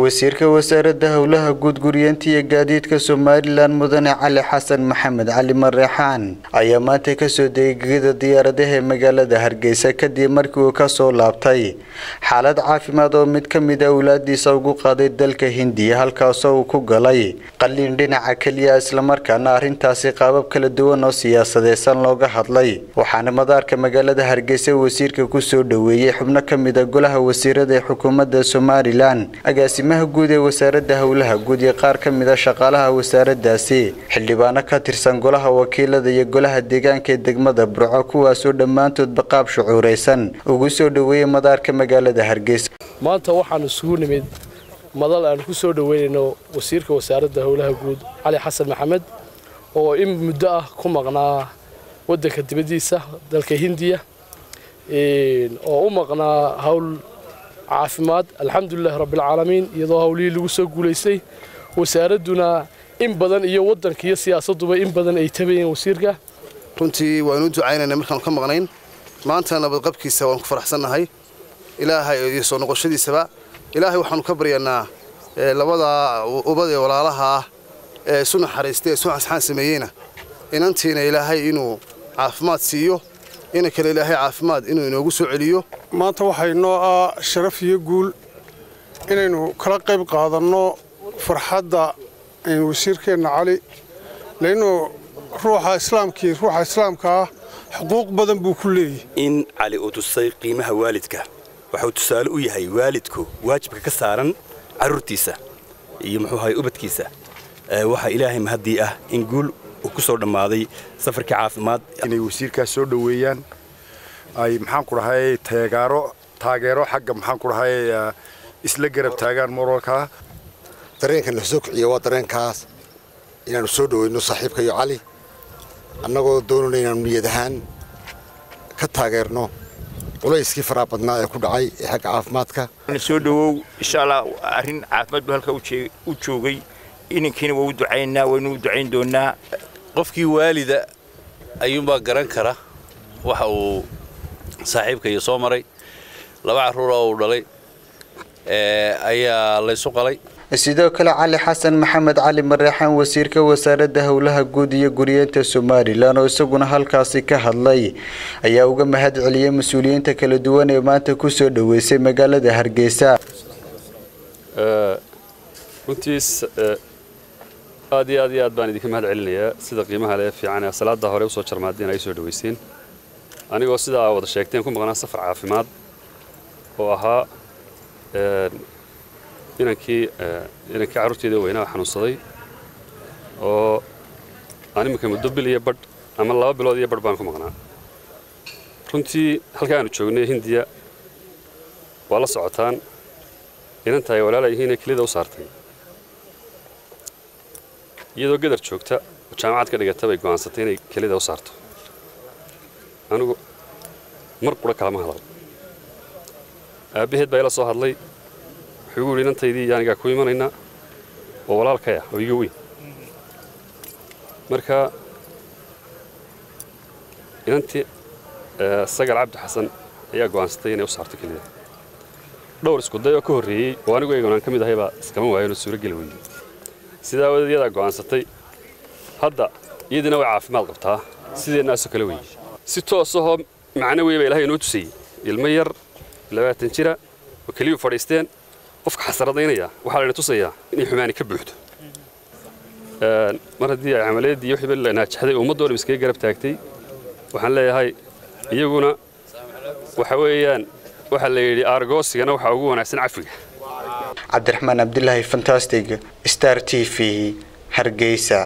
wasiirka wasaaradda howlaha guud guryeenta iyo gaadiidka somalilan mudane cali xasan maxamed cali mareexaan ayaa maanta ka soo degay gegida diyaaradaha magaalada hargeysa kadib markii uu ka soo laabtay. Xaalad caafimaad oo mid ka mid a awlaadiisa ugu qaaday dalka hindiya halkaasoo uu ku galay qaliin dhinaca keliya islamarkaana arrintaasi qaabab kala duwan oo siyaasadeysan looga hadlay. Waxaana madaarka magaalada hargeysa wasiirka ku soo dhoweeyey xubno ka mid a golaha wasiirada ee xukuumadda somalilan agaasimaha guud ee wasaaradda howlaha guud iyo qaar ka mid a shaqaalaha wasaaraddaasi xildhibaano ka tirsan golaha wakiilada iyo golaha deegaanka ee degmada burco kuwaasoo dhammaantoodba qaab shucuuraysan. Ugu soo dhoweeyey madaarka magaalada hargeysa. Maanta waxaan isugu nimid madal aan ku soo dhoweynayno wasiirka wasaaradda howlaha guud cali xasan maxamed oo in muddo ah ku maqnaa waddanka dibaddiisa dalka hindiya oo u maqnaa hawl caafimaad alxamdulilahi rabbialcaalamiin iyadoo howlihii lagu soo guulaystay wasaaradduna in badan iyo waddanka iyo siyaasadduba in badan ay tabayeen wasiirka. Runtii waanu ducaynayna markaanu ka maqnayn. Maanta nabadqabkiisa waanu ku faraxsannahay. Ilaahay iyo soo noqoshadiisaba. Ilaahay waxaanu ka baryanaa labada ubad ee walaalaha ah ee isu naxariistay ee isu xasxaan sameeyeyna. Inantiina ilaahay inuu caafimaad siiyo ina kale ilaahay caafimaad inuu inoogu soo celiyo. Maanta waxay noo ah sharaf iyo guul inaynu kala qayb qaadanno farxadda wasiirkeenna cali. Lainnu ruuxa islaamkii ruuxa islaamka ah xuquuq badan buu ku leeyahy in cali uu tusay qiimaha waalidka waxuu tusaale u yahay waalidku waajibka ka saaran carruurtiisa iyo muxuu ahay ubadkiisa. Waxaa ilaahay mahaddii ah in guul uu ku soo dhammaaday safarkii caafimaad. Inay wasiirkaas soo dhoweeyaan ay maxaan ku dhahay teegaaro taageero xagga maxaan ku dhahay isla garab taagaan moralkaa dareenka na soo kiciya waa dareenkaas. Inaannu soo dhoweyno saaxiibka iyo cali. Annagoo doonayna inaannu niyad ahaan ka taageerno culayskii faraha badnaa ee ku dhacay ee xagga caafimaadka. Soo dhowow insha allah arrin caafimaad buu halka u joogay inankiina waa u ducaynaa waynu u ducayn doonnaa. Qofkii waalida ayuunbaa garan kara waxa uu saaxiibka iyo soo maray. Laba carruur oo uu dhalay ayaa laysu qalay. Sidoo kale cali xasan maxamed cali mareexaan wasiirka wasaaradda howlaha guud iyo guryeenta somalilan oo isaguna halkaasi ka hadlay ayaa uga mahad celiyey mas'uuliyiinta kala duwan ee maanta ku soo dhoweysay magaalada hargeysa. Runtiis aad iyo aad iyo aad baan idinka mahad celinayaa sida qiimaha lee fiican ee salaada hore u soo jarmaadeen ay soo dhoweyseen anigoo sidaa wada sheegteen ku maqnaa safar caafimaad oo ahaa inankii inankii carruurteeda weynaa xanuunsaday oo aan iminka muddo bil iyo badh ama laba bilood iyo badh baan ku maqnaa. Runtii halka aanu joognay hindiya waa la socotaan. Inantahay walaala yihiinee kelida u saartay iyadoo gadar joogta oo jaamacad ka dhigata bay go'aansatay inay kelida u saarto. Anigu mar qura kalama hadal. Aabbaheed baa ila soo hadlay wuxuu igu yidhi inantaydii iyo ku imanaynaa oo walaalkaya oo iga weyn. Marka inantii sagal cabdi xasan ayaa go'aansatay inay u saarto kelida. Dhowr iskuday oo ka horreeyey oo anigu eegan ka mid ahay baa iskama waayanoo suuro geli weeyey sidaa awadeed iyadaa go'aansatay. Hadda iyadiina way caafimaad qabtaa. Sideennaasoo kale weeye? Si toosahoo macno wey baa ilahay inoo tusayey ilmo yar labaatan jira oo keliyuu fadhiisteen. Qofka xasaradaynaya waxaa layna tusayaa inay xumaani ka buuxdo. Mar haddii ay camaliyaddii iyo wixii naajaxday ummaddoo dham iskaga garab taagtay waxaan leeyahay iyaguna waxa weeyaan waxaa la yidhi aargoosigana waxaa ugu wanaagsan cafiga cabdiraxmaan cabdilaahi fantastic star t v hargeysa